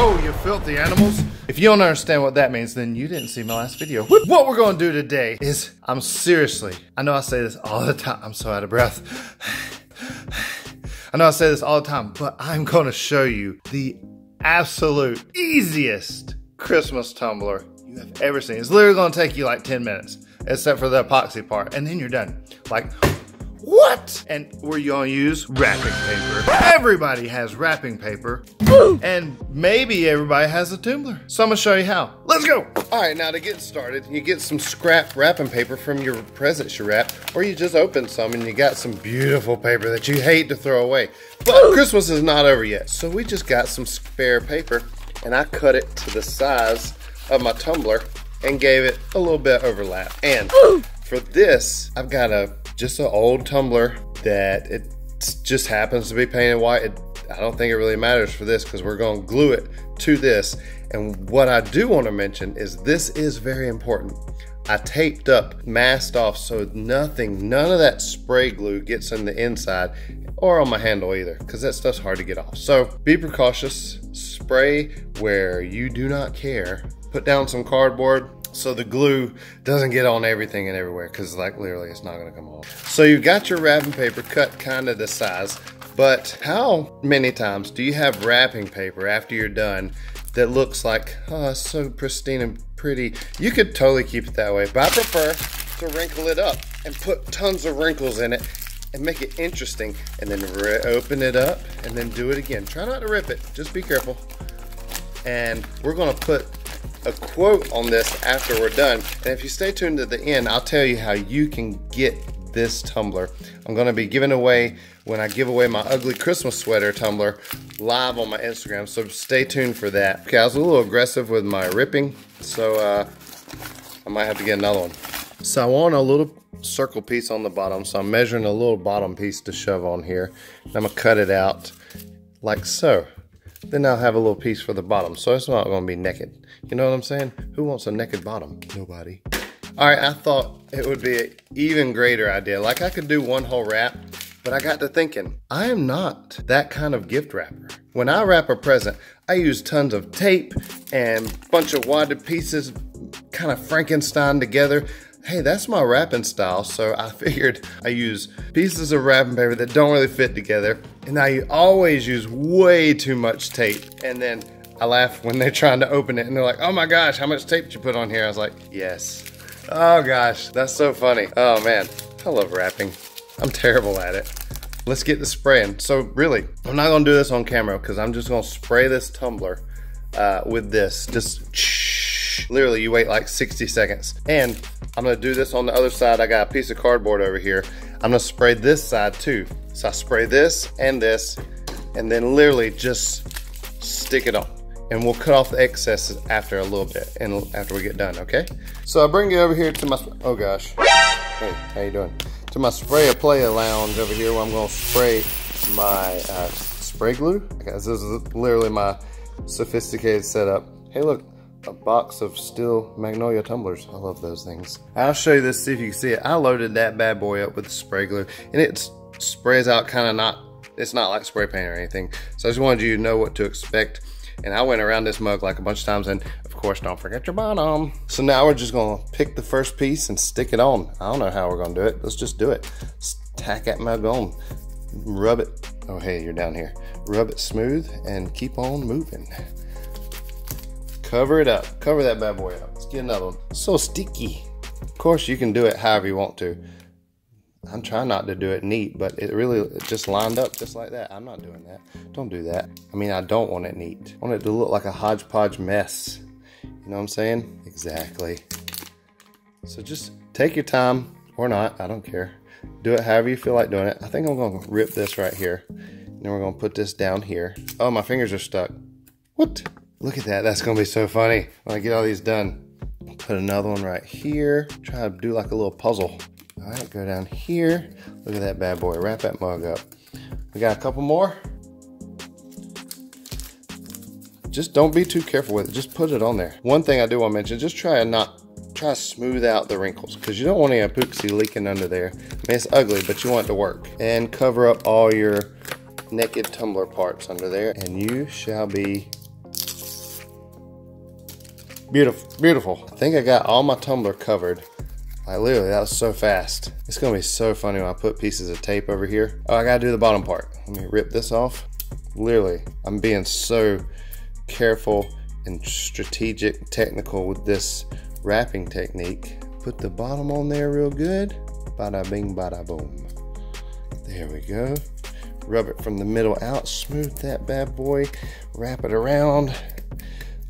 Oh, you filthy animals. If you don't understand what that means, then you didn't see my last video. What we're gonna do today is, I'm seriously, I know I say this all the time, I'm so out of breath. I know I say this all the time, but I'm gonna show you the absolute easiest Christmas tumbler you have ever seen. It's literally gonna take you like 10 minutes, except for the epoxy part, and then you're done. Like, what? And we're gonna use wrapping paper. Everybody has wrapping paper. And maybe everybody has a tumbler. So I'm gonna show you how. Let's go. All right, now to get started, you get some scrap wrapping paper from your presents you wrap, or you just open some and you got some beautiful paper that you hate to throw away. But Christmas is not over yet. So we just got some spare paper and I cut it to the size of my tumbler and gave it a little bit overlap. And for this, I've got a just an old tumbler that it just happens to be painted white. It, I don't think it really matters for this because we're going to glue it to this. And what I do want to mention is this is very important. I taped up, masked off so nothing, none of that spray glue gets in the inside or on my handle either because that stuff's hard to get off. So be precautious, spray where you do not care. Put down some cardboard, so the glue doesn't get on everything and everywhere because like literally it's not going to come off. So you've got your wrapping paper cut kind of the size, but how many times do you have wrapping paper after you're done that looks like, oh, so pristine and pretty. You could totally keep it that way, but I prefer to wrinkle it up and put tons of wrinkles in it and make it interesting and then open it up and then do it again. Try not to rip it, just be careful. And we're gonna put a quote on this after we're done. And if you stay tuned to the end, I'll tell you how you can get this tumbler. I'm gonna be giving away, when I give away my ugly Christmas sweater tumbler, live on my Instagram, so stay tuned for that. Okay, I was a little aggressive with my ripping, so uh, I might have to get another one. So I want a little circle piece on the bottom, so I'm measuring a little bottom piece to shove on here. I'm gonna cut it out like so. Then I'll have a little piece for the bottom, so it's not gonna be naked. You know what I'm saying? Who wants a naked bottom? Nobody. All right, I thought it would be an even greater idea. Like I could do one whole wrap, but I got to thinking, I am not that kind of gift wrapper. When I wrap a present, I use tons of tape and bunch of wadded pieces, kind of Frankenstein together hey, that's my wrapping style. So I figured I use pieces of wrapping paper that don't really fit together. And I always use way too much tape. And then I laugh when they're trying to open it and they're like, oh my gosh, how much tape did you put on here? I was like, yes. Oh gosh, that's so funny. Oh man, I love wrapping. I'm terrible at it. Let's get the spraying. So really, I'm not gonna do this on camera because I'm just gonna spray this tumbler uh, with this. Just literally you wait like 60 seconds. And I'm gonna do this on the other side. I got a piece of cardboard over here. I'm gonna spray this side too. So I spray this and this, and then literally just stick it on. And we'll cut off the excesses after a little bit and after we get done, okay? So I bring you over here to my, oh gosh. Hey, how you doing? To my spray a play lounge over here where I'm gonna spray my uh, spray glue. Guys, this is literally my sophisticated setup. Hey look, a box of Steel Magnolia tumblers. I love those things. I'll show you this, see if you can see it. I loaded that bad boy up with spray glue and it sprays out kind of not, it's not like spray paint or anything. So I just wanted you to know what to expect. And I went around this mug like a bunch of times and of course don't forget your bottom. So now we're just gonna pick the first piece and stick it on. I don't know how we're gonna do it. Let's just do it. Tack that mug on, rub it. Oh hey, you're down here. Rub it smooth and keep on moving. Cover it up. Cover that bad boy up. Let's get another one. So sticky. Of course, you can do it however you want to. I'm trying not to do it neat, but it really just lined up just like that. I'm not doing that. Don't do that. I mean, I don't want it neat. I want it to look like a hodgepodge mess. You know what I'm saying? Exactly. So just take your time or not. I don't care. Do it however you feel like doing it. I think I'm going to rip this right here. And then we're going to put this down here. Oh, my fingers are stuck. What? Look at that. That's going to be so funny when I get all these done. Put another one right here. Try to do like a little puzzle. All right, go down here. Look at that bad boy. Wrap that mug up. We got a couple more. Just don't be too careful with it. Just put it on there. One thing I do want to mention, just try and not try to smooth out the wrinkles because you don't want any epoxy leaking under there. I mean, it's ugly, but you want it to work. And cover up all your naked tumbler parts under there and you shall be Beautiful, beautiful. I think I got all my tumbler covered. Like literally, that was so fast. It's gonna be so funny when I put pieces of tape over here. Oh, I gotta do the bottom part. Let me rip this off. Literally, I'm being so careful and strategic, technical with this wrapping technique. Put the bottom on there real good. Bada bing, bada boom. There we go. Rub it from the middle out, smooth that bad boy, wrap it around.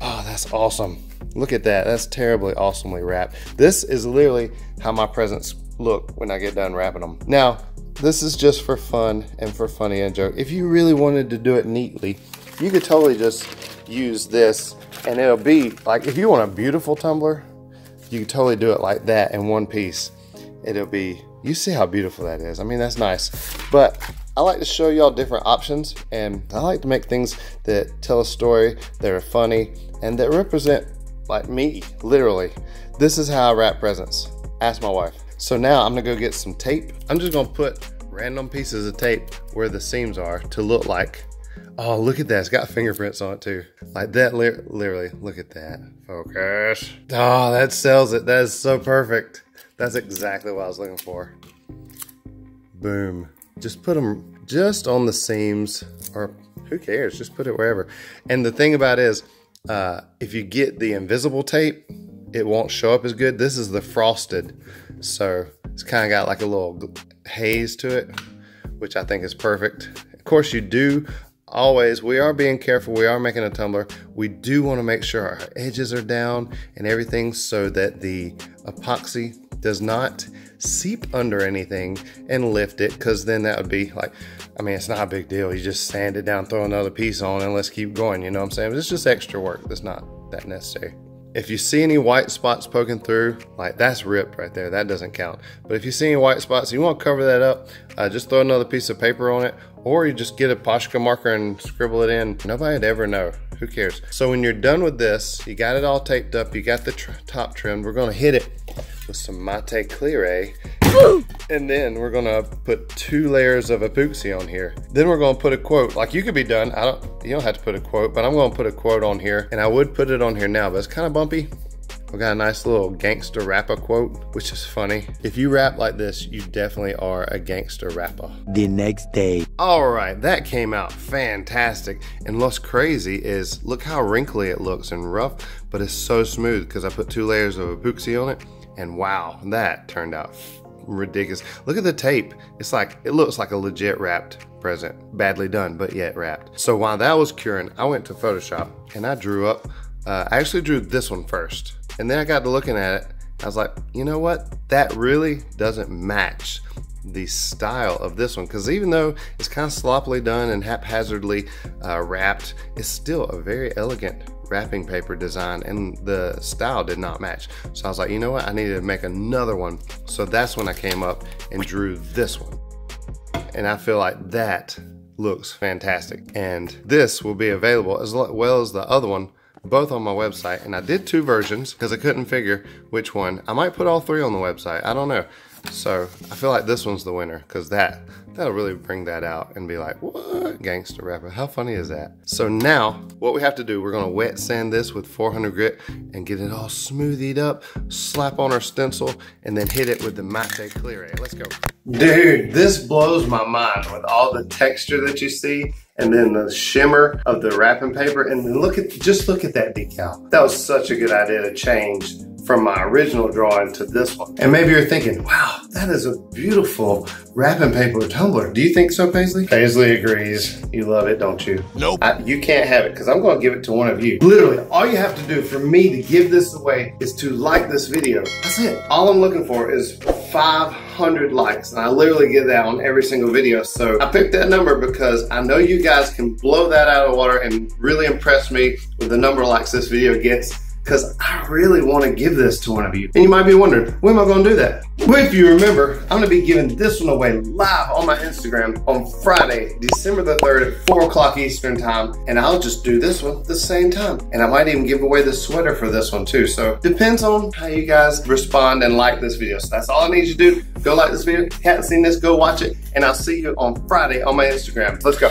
Oh, that's awesome. Look at that. That's terribly awesomely wrapped. This is literally how my presents look when I get done wrapping them. Now, this is just for fun and for funny and joke. If you really wanted to do it neatly, you could totally just use this and it'll be like if you want a beautiful tumbler, you can totally do it like that in one piece. It'll be you see how beautiful that is. I mean, that's nice. But I like to show y'all different options and I like to make things that tell a story, that are funny, and that represent like me, literally. This is how I wrap presents. Ask my wife. So now I'm gonna go get some tape. I'm just gonna put random pieces of tape where the seams are to look like, oh, look at that. It's got fingerprints on it too. Like that, literally, look at that. Focus. Oh, that sells it. That is so perfect. That's exactly what I was looking for. Boom. Just put them just on the seams or who cares? Just put it wherever. And the thing about it is, uh, if you get the invisible tape, it won't show up as good. This is the frosted. So it's kind of got like a little haze to it, which I think is perfect. Of course, you do always, we are being careful. We are making a tumbler. We do want to make sure our edges are down and everything so that the epoxy does not seep under anything and lift it because then that would be like, I mean, it's not a big deal. You just sand it down, throw another piece on, and let's keep going. You know what I'm saying? But it's just extra work that's not that necessary. If you see any white spots poking through, like that's ripped right there, that doesn't count. But if you see any white spots, you want to cover that up, uh, just throw another piece of paper on it, or you just get a Posca marker and scribble it in. Nobody'd ever know. Who cares? So when you're done with this, you got it all taped up, you got the tr top trimmed, we're gonna hit it with some Matte Clear eh? and then we're gonna put two layers of epoxy on here. Then we're gonna put a quote, like you could be done, I don't, you don't have to put a quote, but I'm gonna put a quote on here, and I would put it on here now, but it's kind of bumpy. We got a nice little gangster rapper quote, which is funny. If you rap like this, you definitely are a gangster rapper. The next day. All right, that came out fantastic. And what's crazy is look how wrinkly it looks and rough, but it's so smooth because I put two layers of epoxy on it. And wow, that turned out ridiculous. Look at the tape. It's like, it looks like a legit wrapped present. Badly done, but yet wrapped. So while that was curing, I went to Photoshop and I drew up, uh, I actually drew this one first. And then I got to looking at it. I was like, you know what? That really doesn't match the style of this one because even though it's kind of sloppily done and haphazardly uh, wrapped, it's still a very elegant wrapping paper design and the style did not match. So I was like, you know what? I needed to make another one. So that's when I came up and drew this one. And I feel like that looks fantastic. And this will be available as well as the other one both on my website. And I did two versions because I couldn't figure which one. I might put all three on the website. I don't know. So I feel like this one's the winner because that that'll really bring that out and be like, what gangster rapper? How funny is that? So now what we have to do, we're gonna wet sand this with 400 grit and get it all smoothied up, slap on our stencil, and then hit it with the Matte Clear Let's go. Dude, this blows my mind with all the texture that you see and then the shimmer of the wrapping paper. And look at, just look at that decal. That was such a good idea to change from my original drawing to this one. And maybe you're thinking, wow, that is a beautiful wrapping paper tumbler. Do you think so, Paisley? Paisley agrees. You love it, don't you? Nope. I, you can't have it because I'm going to give it to one of you. Literally, all you have to do for me to give this away is to like this video. That's it. All I'm looking for is 500 likes. And I literally get that on every single video. So I picked that number because I know you guys can blow that out of water and really impress me with the number of likes this video gets because I really want to give this to one of you. And you might be wondering, when am I going to do that? Well, if you remember, I'm going to be giving this one away live on my Instagram on Friday, December the 3rd at 4 o'clock Eastern time. And I'll just do this one at the same time. And I might even give away the sweater for this one too. So depends on how you guys respond and like this video. So that's all I need you to do. Go like this video. If you haven't seen this, go watch it. And I'll see you on Friday on my Instagram. Let's go.